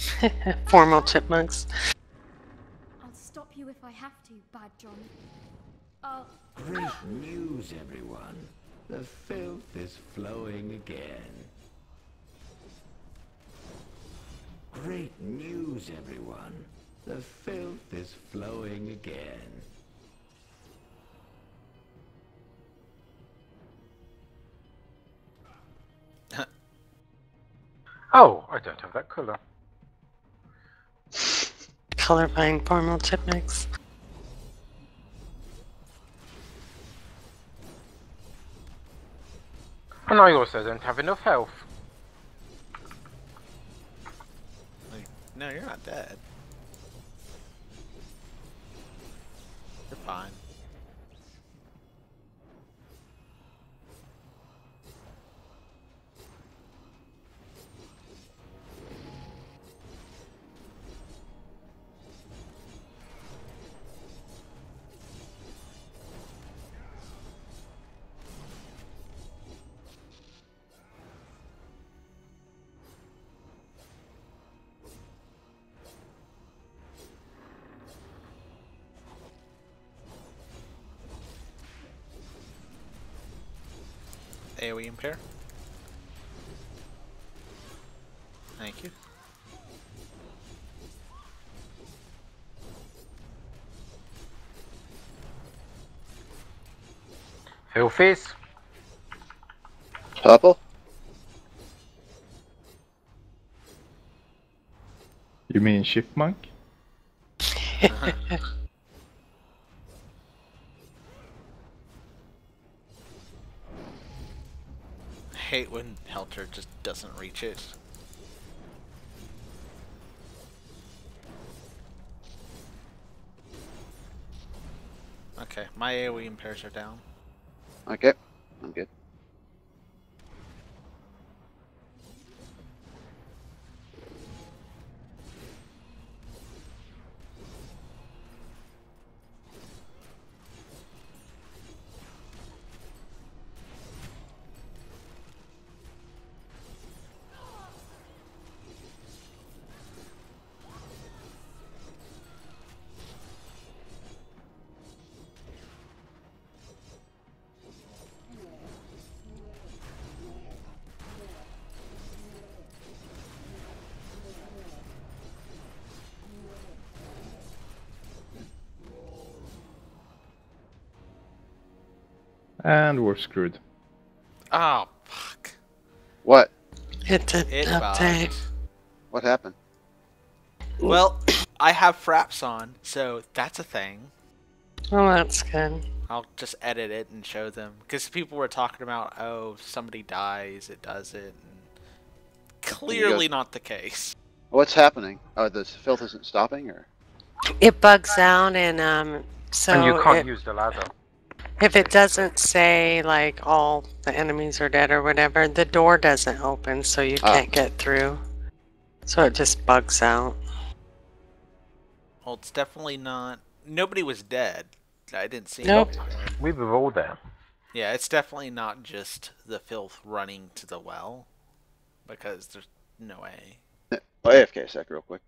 Formal chipmunks. I'll stop you if I have to, Bad John. I'll... Great news, everyone. The filth is flowing again. Great news, everyone. The filth is flowing again. Oh, I don't have that colour. Colorblind formal mix. And I also don't have enough health. Like, no, you're not dead. You're fine. AoE impair. Thank you. Filthies. Purple? You mean chipmunk? hate when Helter just doesn't reach it. Okay, my AoE impairs are down. Okay, I'm good. And we're screwed. Oh, fuck. What? It did It update. bugged. What happened? Well, I have fraps on, so that's a thing. Well, that's good. I'll just edit it and show them. Because people were talking about, oh, if somebody dies, it does it. And clearly not the case. What's happening? Oh, the filth isn't stopping, or? It bugs out, and um, so and you can't it- use the ladder. If it doesn't say like all the enemies are dead or whatever, the door doesn't open, so you Ah. can't get through. So it just bugs out. Well, it's definitely not. Nobody was dead. I didn't see. Nope. anybody. We were all there. Yeah, it's definitely not just the filth running to the well, because there's no way. Oh, AFK a sec, real quick.